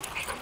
you